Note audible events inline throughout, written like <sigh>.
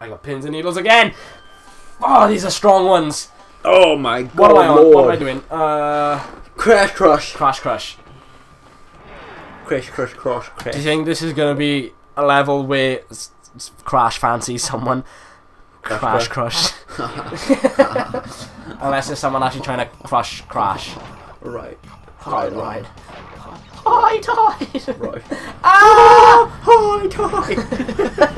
I got pins and needles again. Oh, these are strong ones. Oh my god, What am I on? Lord. What am I doing? Uh, Crash Crush. Crash Crush. Crash Crush Crush Do you think this is gonna be a level where Crash fancies someone? Crash Crush. <laughs> Unless there's someone actually trying to crush Crash. right. Hide, ride. Hide, hide. Right. <laughs> Ah! <laughs> Hi, Ty!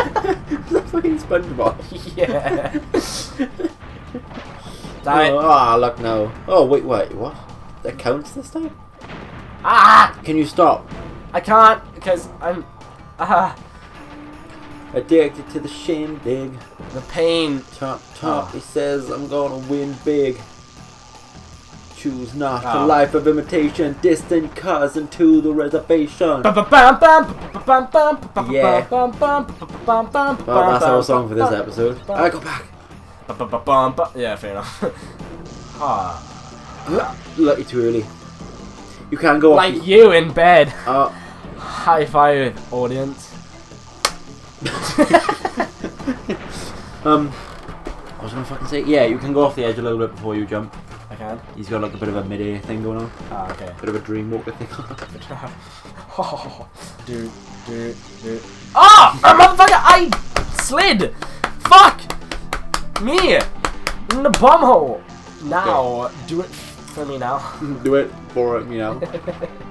SpongeBob. <laughs> yeah. Damn it. Ah, look no. Oh, wait, wait, what? That counts this time? Ah! Can you stop? I can't because I'm. Ah! Addicted to the shindig. the pain. Top, top, Oh. he says I'm gonna win big. Choose not Oh. a life of imitation, distant cousin to the reservation. Yeah. Well, that's our song for this episode. I go back. Yeah, fair enough. Ah. Lucky too early. You can't go Like off. you in bed. Uh, High five, audience. um, I was gonna fucking say, yeah, you can go off the edge a little bit before you jump. I can. He's got like a bit of a mid-air thing going on, Ah, okay. bit of a dream walker thing. Oh, <laughs> dude, dude, dude. Ah! Oh, motherfucker! I slid! Fuck! Me! In the bumhole! Now, do it for me now. <laughs> Do it for me now. <laughs>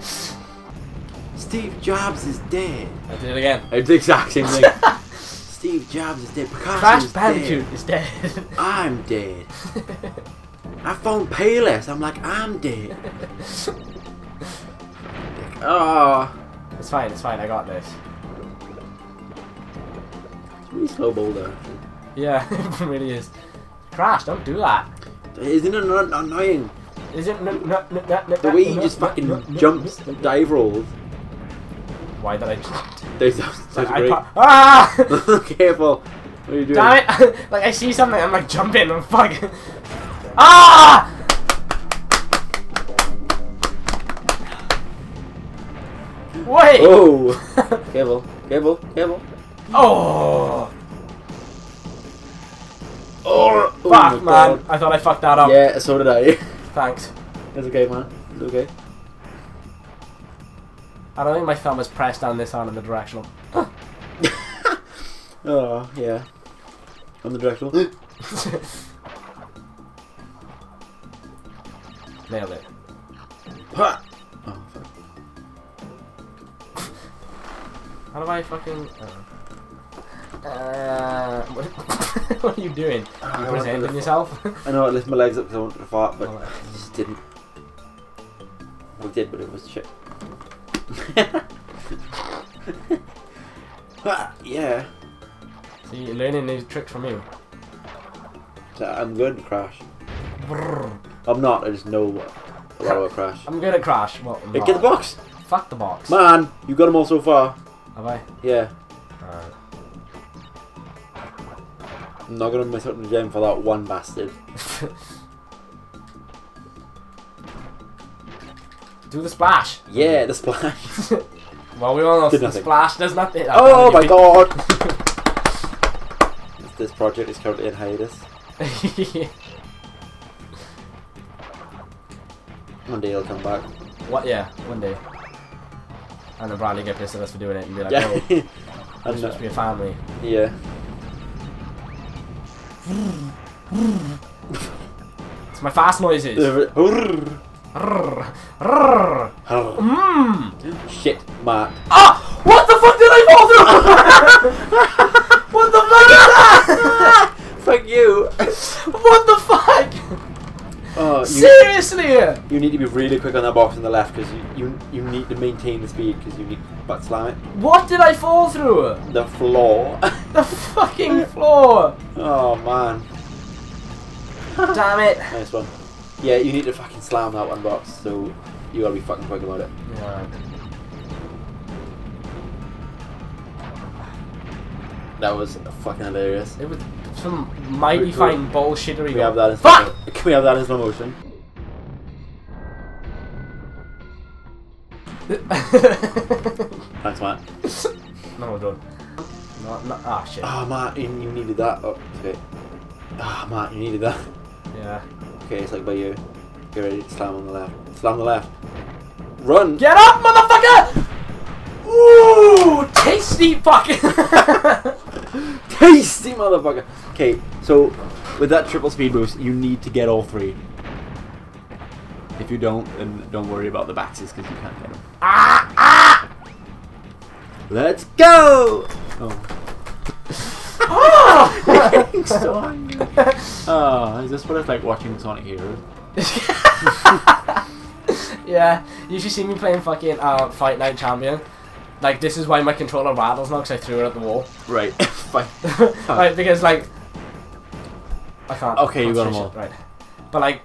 Steve Jobs is dead. I did it again. It's the exact same thing. Steve Jobs is dead. Picasso Crash is Bandicoot dead. is dead. I'm dead. I found Payless. I'm like, I'm dead. Ah, it's fine, it's fine, I got this. it's really slow boulder. Yeah, <laughs> it really is. Crash, don't do that. Isn't it an- annoying? Is it no, no, no, no, no, The way he just fucking jumps and dive rolls. Why did I? <laughs> They sound such I great. ah! <laughs> Careful. What are you doing? Damn it! like I see something, I'm like jumping and fuck. Ah! Wait! Oh! careful, careful, careful. Oh! Oh! Fuck, oh man! God. I thought I fucked that up. Yeah, so did I. <laughs> Thanks. It's okay, man. It's okay. I don't think my thumb was pressed down this arm in the directional. <laughs> Oh, yeah. On the directional. <laughs> Nailed it. Ha! Oh, fuck. How do I fucking? Uh, uh, <laughs> what, what are you doing? You I presenting yourself? I know I lifted my legs up because I wanted to fart, but Oh, I just didn't. I did, but it was shit. <laughs> Ah, yeah. so you're learning new tricks from you. So I'm good at Crash. Brrr. I'm not, I just know what, a lot about Crash. I'm gonna Crash. Well, I'm Hey, get the not. box! Fuck the box. Man, you got them all so far. Have I? Yeah. Alright. I'm not gonna miss out on the gem for that one bastard. <laughs> Do the splash. Yeah, the splash. <laughs> Well, we all know Did the nothing. splash does nothing. oh my god! <laughs> this project is currently in hiatus. One day he'll come back. what? Yeah, one day. And then Bradley get pissed at us for doing it and be like, Yeah. "Oh, and, supposed to be a family." yeah. <laughs> It's my fast noises. <laughs> Mmm. Shit, Matt. Ah! What the fuck did I fall through? <laughs> what the fuck is that? Fuck you! what the fuck? You, Seriously? you need to be really quick on that box on the left because you, you you need to maintain the speed because you need butt slam it. What did I fall through? The floor. <laughs> The fucking floor. oh man. Damn it. Nice one. Yeah, you need to fucking slam that one box, so you gotta be fucking quick about it. Yeah. That was fucking hilarious. It was some mighty Wait, fine bullshittery. Can we have that in Fuck! Can <laughs> we have that in slow motion? Thanks, Matt. <laughs> no, we're done. Not, not, ah, shit. Ah, Martin, you needed that. Oh, okay. Ah, Martin, you needed that. Yeah. Okay, it's like by you. Get ready slam on the left. Slam the left. Run! Get up, motherfucker! Ooh, tasty fucking. <laughs> <laughs> Tasty motherfucker! Okay, so with that triple speed boost, you need to get all three. If you don't, then don't worry about the baxes because you can't get them. ah, ah! Let's go! Oh. <laughs> Oh! so. Oh, is this what it's like watching Sonic Heroes? <laughs> yeah, you should see me playing fucking uh, Fight Night Champion. Like, this is why my controller rattles now, because I threw it at the wall. Right. <laughs> <laughs> Fine. right, because, like, I can't. Okay, you got 'em concentration, Right. But, like,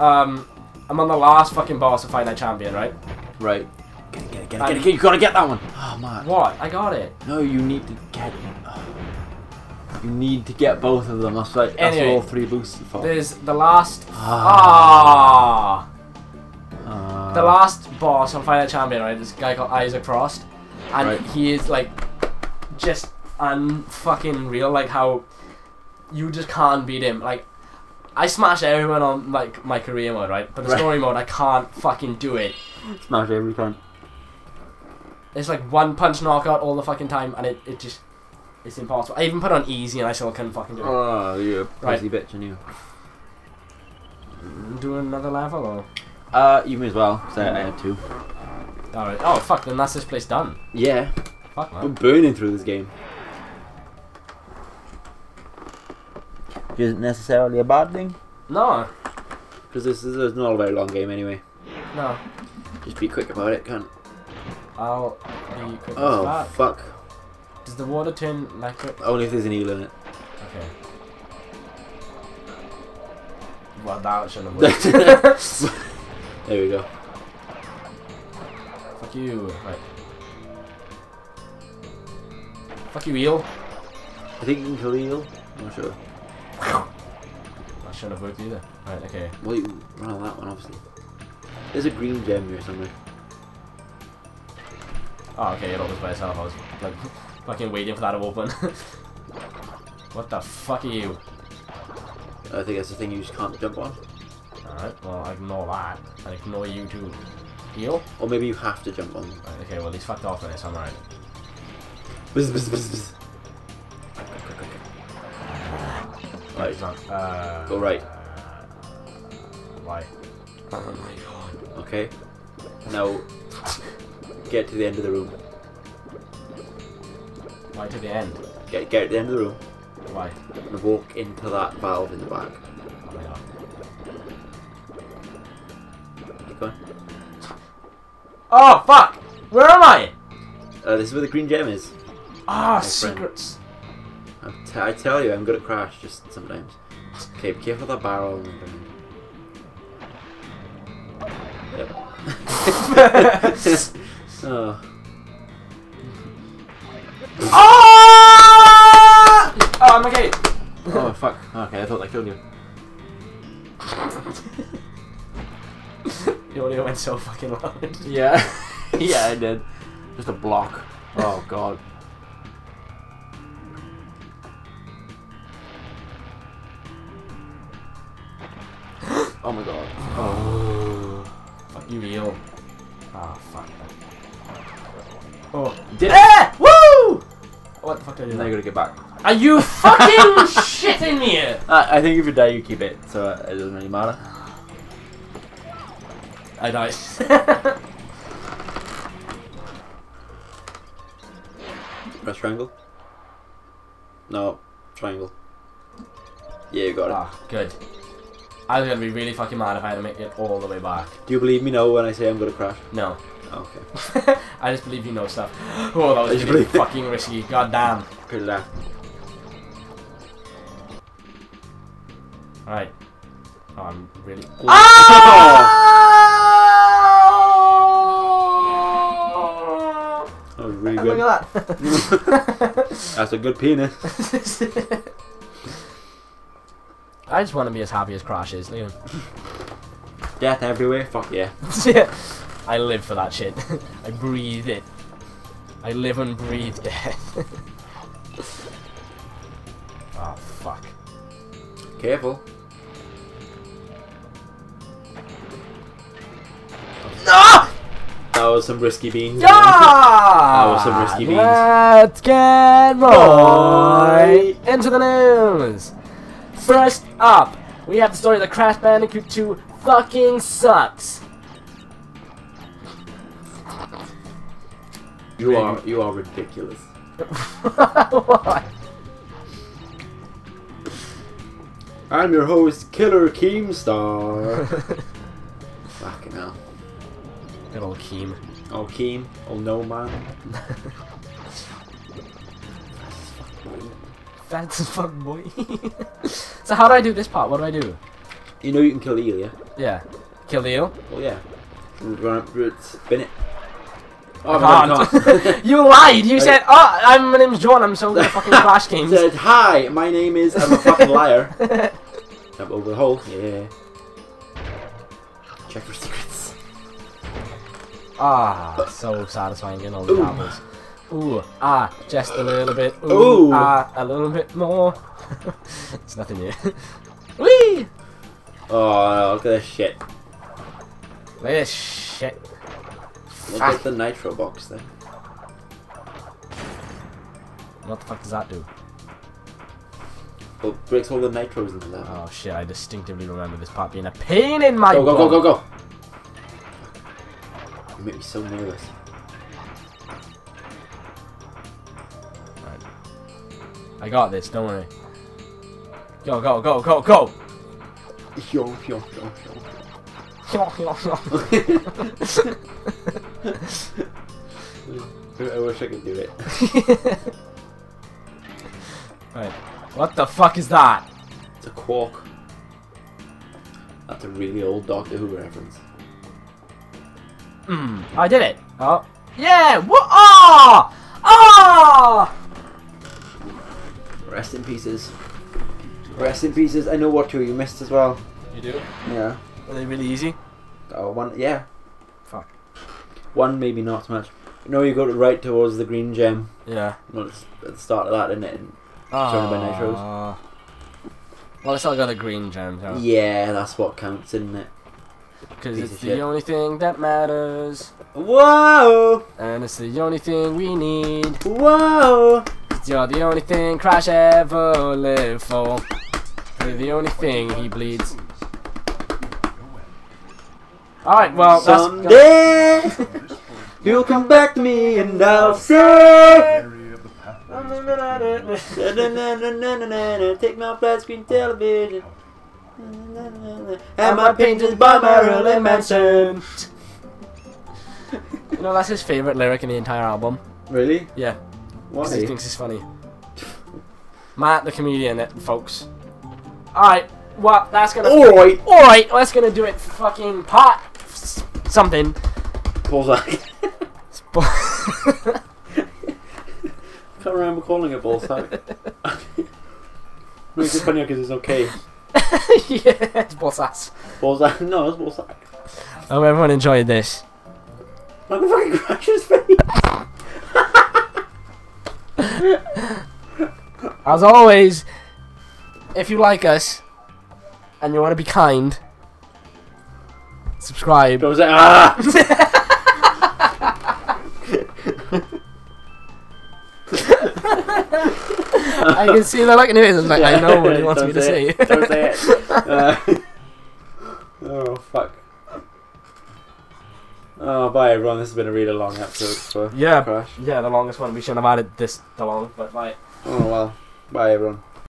um, I'm on the last fucking boss of Fight Night Champion, right? Right. Get it, get it, get it, Um, get it, get it. You gotta get that one. Oh, man. What? I got it. No, you need to get. You need to get both of them. That's like that's Anyway, all three boosts for. There's the last. Ah. Ah. Uh, the last boss on Night Champion, right? This guy called Isaac Frost, and Right. he is like just unfucking real. Like how you just can't beat him. Like I smash everyone on like my career mode, right? But the Right. story mode, I can't fucking do it. smash every time. It's like one punch knockout all the fucking time, and it, it just it's impossible. I even put on easy, and I still couldn't fucking do it. Oh, you're a Right. pussy bitch, and you. Do another level or? Uh, you may as well. So I had two. All right. Oh fuck! Then that's this place done. Yeah, Fuck we're burning through this game. Isn't necessarily a bad thing, No, because this is it's not a very long game anyway. no. Just be quick about it, can't. I'll be quick Oh that. fuck! Does the water turn electric? Only if there's an eel in it. Okay. Well, that shouldn't <laughs> have worked. There we go. Fuck you. Right. Fuck you, eel. I think you can kill eel. I'm not sure. I shouldn't have worked either. Right, okay. Well, you run on that one, obviously. There's a green gem here somewhere. Oh, okay, it opens by itself. I was like fucking waiting for that to open. <laughs> what the fuck are you? I think that's the thing you just can't jump on. Alright, well, ignore that. And ignore you too. Eel? Or maybe you have to jump on. Right, okay, well, he's fucked off in it, so I'm alright. Bzz, bzz, bzz, bzz. Right. It's not- Uh, Go right. Why? Oh my god. Okay. Now, get to the end of the room. Why to the end? Get get to the end of the room Why? and walk into that valve in the back. Oh, fuck! Where am I? Uh, this is where the green gem is. Ah, friend. secrets. I, t- I tell you, I'm good at crash just sometimes. Okay, be careful of that barrel. Yep. <laughs> oh. Ah! Oh, I'm okay. oh fuck. Okay, I thought that killed you. So fucking loud. <laughs> Yeah. <laughs> yeah, I did. Just a block. Oh god. oh my god. Oh. Fuck you, eel. Ah, fuck. Oh. Did it? Eh! Woo! What the fuck did I do? Now you gotta get back. Are you fucking <laughs> shitting me? Uh, I think if you die, you keep it, so it doesn't really matter. I died. Press triangle. No, triangle. Yeah, you got it. ah, good. I was gonna be really fucking mad if I had to make it all the way back. Do you believe me now when I say I'm gonna crash? No. Oh, okay. <laughs> I just believe you know stuff. <gasps> Oh, that was really fucking risky. God damn. Pretty left. Alright. Oh, I'm really. Ah! <laughs> <laughs> good. Look at that. That's a good penis. <laughs> I just want to be as happy as Crash is. <laughs> Death everywhere. Fuck yeah. yeah. <laughs> I live for that shit. I breathe it. I live and breathe death. oh fuck. Careful. That was some risky beans. Yeah! That was some risky beans. Let's get right into the news. First up, we have the story that Crash Bandicoot 2 fucking sucks. You are you are ridiculous. <laughs> I'm your host, Killer Keemstar. <laughs> Fucking hell. Good old Keem. Oh Keem, oh no man. Fast as fuck, boy. <laughs> so how do I do this part? What do I do? You know you can kill eel, yeah? Yeah. Kill the eel? Oh yeah. Run up, spin it. Oh, I my can't. God. <laughs> you lied! You I- said, oh, I'm, my name's John, I'm so good at fucking <laughs> Flash games. Said, hi, my name is. I'm a fucking liar. Jump over the hole. Yeah. Check for secrets. Ah, so satisfying getting all the apples. Ooh, ah, just a little bit. Ooh, Ooh. ah, a little bit more. <laughs> it's nothing new. <laughs> Whee! Oh, look at this shit. Look at this shit. Look at the nitro box there. What the fuck does that do? Oh, breaks all the nitros into that. Oh shit, I distinctively remember this part being a pain in my Go, go, go, go, go! Make me so nervous. I got this, don't worry. Go, go, go, go, go! Yo, yo, yo, yo. <laughs> I wish I could do it. <laughs> right. What the fuck is that? It's a quark. That's a really old Doctor Who reference. Hmm, I did it. Oh. Yeah! What? Ah! Ah! Rest in pieces. Rest in pieces. I know what two you missed as well. You do? Yeah. Are they really easy? Oh, one. Yeah. Fuck. One maybe not so much. You know you go right towards the green gem. Yeah. Well, it's at the start of that, isn't it? And Surrounded by nitros. Ah. Well, I still got a green gem, so. Yeah, that's what counts, isn't it? Because it's the shit. only thing that matters. Whoa! And it's the only thing we need. Whoa! You're the only thing Crash ever lived for. You're the only thing he bleeds. Alright, well, someday you'll come back to me and I'll say. Take my flat screen television. <laughs> And my paintings by Marilyn Manson. <laughs> You know, that's his favourite lyric in the entire album. Really? Yeah, because he thinks it's funny. Matt the comedian, folks. Alright, well, that's gonna. Alright. Alright, that's gonna do it. Fucking pot. Something. Bullseye. <laughs> Can't remember calling it bullseye. Makes it funnier because it's okay. <laughs> yeah, it's boss ass. No, it's bullseye. I hope everyone enjoyed this. I'm fucking crash his face. <laughs> As always, if you like us and you want to be kind, subscribe. Goes like, ah! <laughs> I can see the look in his eyes. Like, I know what he wants me to say. it. Don't say it. Uh, <laughs> oh fuck. Oh, bye everyone. This has been a really long episode for Yeah. Crash. yeah, the longest one. We shouldn't have added this the long, but like. Oh well. Bye everyone.